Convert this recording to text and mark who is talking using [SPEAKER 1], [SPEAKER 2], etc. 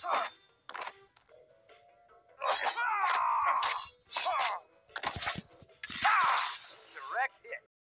[SPEAKER 1] sir.